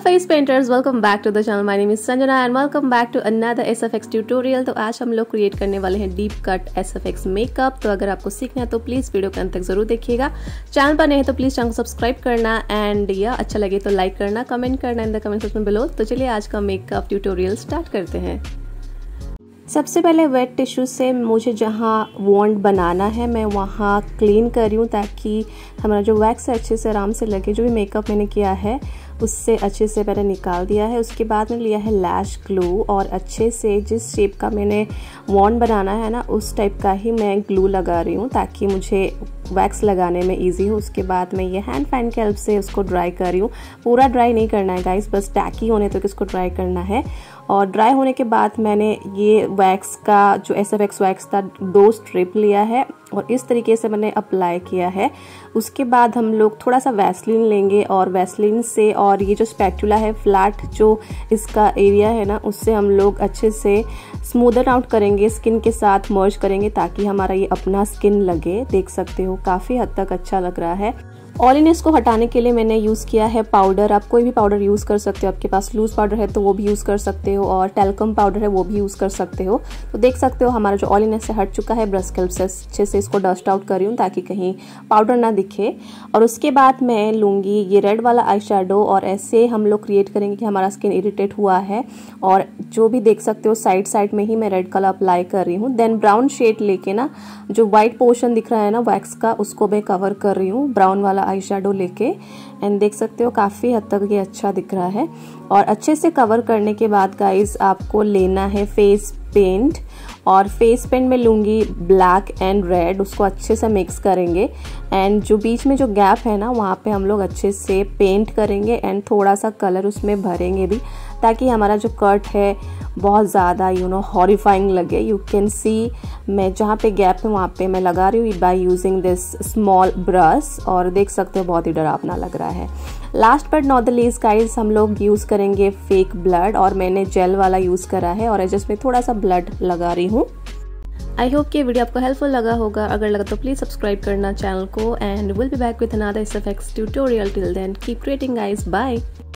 face painters. Welcome back to the channel. My name is Sanjana and welcome back to another SFX tutorial. तो आज हम लोग create करने वाले हैं डीप कट SFX मेकअप तो अगर आपको सीखना है तो प्लीज़ वीडियो के अंत तक ज़रूर देखिएगा। चैनल पर नहीं है तो प्लीज़ चैनल को सब्सक्राइब करना एंड या अच्छा लगे तो लाइक करना कमेंट करना in the comment section below तो चलिए आज का मेकअप ट्यूटोरियल स्टार्ट करते हैं। सबसे पहले वेट टिश्यू से मुझे जहाँ वॉन्ड बनाना है, मैं वहाँ क्लीन कर रही हूँ ताकि हमारा जो वैक्स है अच्छे से आराम से लगे, जो भी मेकअप मैंने किया है उससे अच्छे से मैंने निकाल दिया है। उसके बाद में लिया है लैश ग्लू और अच्छे से जिस शेप का मैंने वॉन्ड बनाना है ना, उस टाइप का ही मैं ग्लू लगा रही हूँ ताकि मुझे वैक्स लगाने में इजी हो। उसके बाद मैं ये हैंड फ़ैन के हेल्प से उसको ड्राई कर रही हूँ। पूरा ड्राई नहीं करना है गाइस बस टैकी होने तक तो इसको ड्राई करना है। और ड्राई होने के बाद मैंने ये वैक्स का, जो एस एफ़ एक्स वैक्स था दो स्ट्रिप लिया है और इस तरीके से मैंने अप्लाई किया है। उसके बाद हम लोग थोड़ा सा वैसलिन लेंगे और वैसलिन से और ये जो स्पैक्टूला है फ्लैट जो इसका एरिया है ना, उससे हम लोग अच्छे से स्मूदन आउट करेंगे स्किन के साथ मर्ज करेंगे ताकि हमारा ये अपना स्किन लगे। देख सकते हो, काफ़ी हद तक अच्छा लग रहा है। ऑलिनेस को हटाने के लिए मैंने यूज़ किया है पाउडर आप कोई भी पाउडर यूज़ कर सकते हो। आपके पास लूज पाउडर है तो वो भी यूज़ कर सकते हो और टेलकम पाउडर है वो भी यूज़ कर सकते हो। तो देख सकते हो हमारा जो ऑलिनेस से हट चुका है ब्रश हेल्प से अच्छे से इसको डस्ट आउट कर रही हूँ ताकि कहीं पाउडर ना दिखे। और उसके बाद मैं लूँगी ये रेड वाला आई और ऐसे हम लोग क्रिएट करेंगे कि हमारा स्किन इरीटेट हुआ है। और जो भी देख सकते हो साइड साइड में ही मैं रेड कलर अप्लाई कर रही हूँ। देन ब्राउन शेड लेके ना जो व्हाइट पोर्शन दिख रहा है ना वैक्स का, उसको मैं कवर कर रही हूँ। ब्राउन वाला आई शेडो लेके एंड देख सकते हो काफ़ी हद तक ये अच्छा दिख रहा है। और अच्छे से कवर करने के बाद गाइज़ आपको लेना है फेस पेंट और फेस पेंट में लूँगी ब्लैक एंड रेड उसको अच्छे से मिक्स करेंगे। एंड जो बीच में जो गैप है ना, वहाँ पे हम लोग अच्छे से पेंट करेंगे एंड थोड़ा सा कलर उसमें भरेंगे भी, ताकि हमारा जो कट है बहुत ज़्यादा यू नो हॉरीफाइंग लगे। यू कैन सी मैं जहाँ पे गैप है, वहाँ पे मैं लगा रही हूँ by using this small brush और देख सकते हो, बहुत ही डरावना लग रहा है। Last but not the least guys हम लोग यूज़ करेंगे फेक ब्लड और मैंने जेल वाला यूज़ करा है और एजस्ट में थोड़ा सा ब्लड लगा रही हूँ। आई होप कि वीडियो आपको हेल्पफुल लगा होगा। अगर लगा तो प्लीज़ सब्सक्राइब करना चैनल को and will be back with another x tutorial till then keep creating guys bye